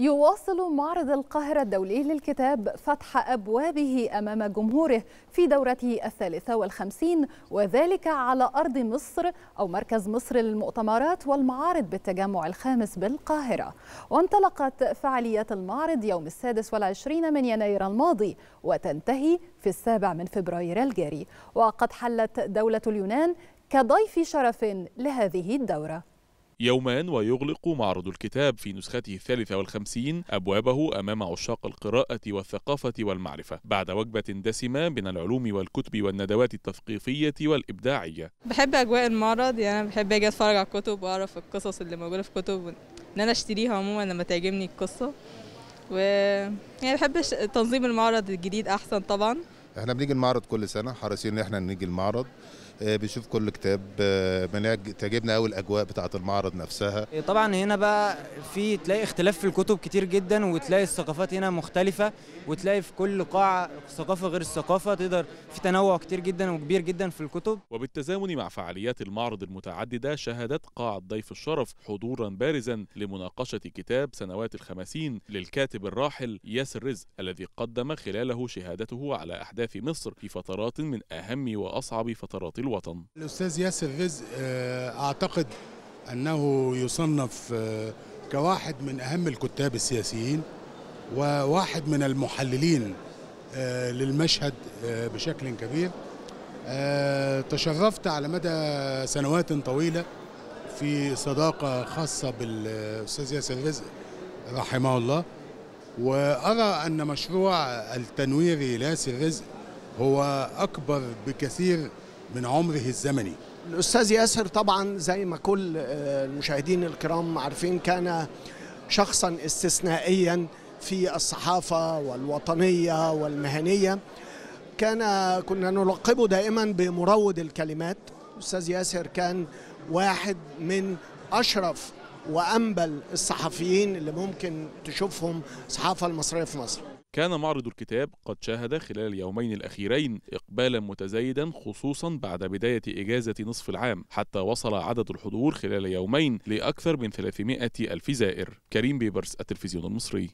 يواصل معرض القاهرة الدولي للكتاب فتح أبوابه أمام جمهوره في دورته الثالثة والخمسين وذلك على أرض مصر أو مركز مصر للمؤتمرات والمعارض بالتجمع الخامس بالقاهرة. وانطلقت فعاليات المعرض يوم السادس والعشرين من يناير الماضي وتنتهي في السابع من فبراير الجاري. وقد حلت دولة اليونان كضيف شرف لهذه الدورة. يومان ويغلق معرض الكتاب في نسخته الثالثة والخمسين أبوابه أمام عشاق القراءة والثقافة والمعرفة بعد وجبة دسمة من العلوم والكتب والندوات التثقيفية والإبداعية. بحب أجواء المعرض يعني بحب أجي أتفرج على الكتب وأعرف القصص اللي موجودة في الكتب ان أنا أشتريها عموما لما تعجبني القصة. و يعني بحب تنظيم المعرض الجديد أحسن طبعا. إحنا بنيجي المعرض كل سنة حريصين إن إحنا نيجي المعرض. آه، بنشوف كل كتاب آه، تعجبنا قوي الأجواء بتاعة المعرض نفسها. طبعا هنا بقى في تلاقي اختلاف في الكتب كتير جدا وتلاقي الثقافات هنا مختلفة وتلاقي في كل قاعة ثقافة غير الثقافة تقدر في تنوع كتير جدا وكبير جدا في الكتب. وبالتزامن مع فعاليات المعرض المتعددة شهدت قاعة ضيف الشرف حضورا بارزا لمناقشة كتاب سنوات الخمسين للكاتب الراحل ياسر رزق الذي قدم خلاله شهادته على أحداث مصر في فترات من أهم وأصعب فترات الوطن. الأستاذ ياسر رزق آه، أعتقد أنه يصنف آه، كواحد من أهم الكتاب السياسيين وواحد من المحللين آه، للمشهد بشكل كبير. تشرفت على مدى سنوات طويلة في صداقة خاصة بالأستاذ ياسر رزق رحمه الله. وأرى أن مشروع التنوير لياسر رزق هو أكبر بكثير من عمره الزمني. الأستاذ ياسر طبعا زي ما كل آه، المشاهدين الكرام عارفين كان شخصا استثنائيا في الصحافة والوطنية والمهنية. كان كنا نلقبه دائما بمروض الكلمات. الأستاذ ياسر كان واحد من أشرف وأنبل الصحفيين اللي ممكن تشوفهم الصحافة المصرية في مصر. كان معرض الكتاب قد شاهد خلال اليومين الأخيرين إقبالا متزايدا خصوصا بعد بداية إجازة نصف العام حتى وصل عدد الحضور خلال يومين لأكثر من 300 ألف زائر. كريم بيبرس التلفزيون المصري.